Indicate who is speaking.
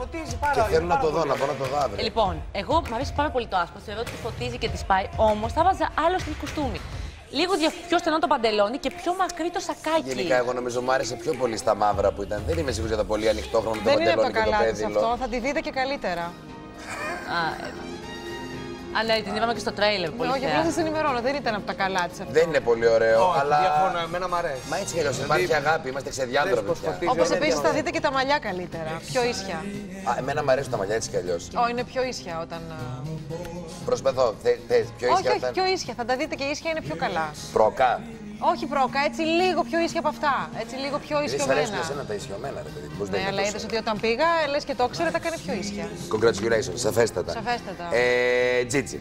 Speaker 1: φωτίζει πάρα
Speaker 2: Και
Speaker 1: πολύ.
Speaker 2: θέλω να
Speaker 1: πάρα
Speaker 2: το δω,
Speaker 1: πολύ.
Speaker 2: να μπορώ να το δω αύριο.
Speaker 3: Ε, Λοιπόν, εγώ μου αρέσει πάρα πολύ το άσπρο. Θεωρώ ότι φωτίζει και τη πάει. Όμως θα βάζα άλλο στυλ κουστούμι. Λίγο δια- πιο στενό το παντελόνι και πιο μακρύ το σακάκι.
Speaker 2: Γενικά, εγώ νομίζω μου άρεσε πιο πολύ στα μαύρα που ήταν. Δεν είμαι σίγουρη για τα πολύ ανοιχτόχρονα με το
Speaker 4: Δεν είναι από τα
Speaker 2: παντελόνι και το
Speaker 4: καλά της
Speaker 2: πέδιλο.
Speaker 4: αυτό, θα τη δείτε και καλύτερα.
Speaker 3: Α, ε, Α, ναι, την είδαμε και στο τρέιλερ. Πολύ
Speaker 4: Όχι,
Speaker 3: θεά.
Speaker 4: απλά σας ενημερώνω, δεν ήταν από τα καλά της αυτό.
Speaker 2: Δεν είναι πολύ ωραίο,
Speaker 1: Όχι,
Speaker 2: αλλά.
Speaker 1: διαφωνώ, εμένα μ' αρέσει.
Speaker 2: Μα έτσι κι αλλιώς υπάρχει αγάπη, είμαστε
Speaker 1: Δες
Speaker 2: ξεδιάντροποι
Speaker 1: πως
Speaker 2: πια.
Speaker 1: φωτίζει.
Speaker 4: Όπως
Speaker 1: είναι
Speaker 4: επίσης θα
Speaker 1: διαφορετικό.
Speaker 4: δείτε και τα μαλλιά καλύτερα. Πιο ίσια.
Speaker 2: Α, εμένα μου αρέσουν τα μαλλιά έτσι κι αλλιώς.
Speaker 4: Ω, είναι πιο ίσια όταν. α,
Speaker 2: Προσπαθώ. Θε, θες, πιο
Speaker 4: Όχι,
Speaker 2: ίσια
Speaker 4: όχι,
Speaker 2: όταν.
Speaker 4: πιο ίσια. Θα τα δείτε και ίσια είναι πιο καλά.
Speaker 2: Προκά.
Speaker 4: Όχι πρόκα, έτσι λίγο πιο ίσια από αυτά. Έτσι λίγο πιο
Speaker 2: Δεν σ' αρέσουν
Speaker 4: ισιωμένα.
Speaker 2: εσένα τα ισιωμένα, ρε παιδί. Πώς δεν
Speaker 4: Ναι,
Speaker 2: είναι
Speaker 4: αλλά
Speaker 2: τόσο.
Speaker 4: είδες ότι όταν πήγα, λες και το ήξερε, τα έκανε πιο ίσια.
Speaker 2: Congratulations, σαφέστατα.
Speaker 4: Σαφέστατα.
Speaker 2: Ε, Τζίτζι.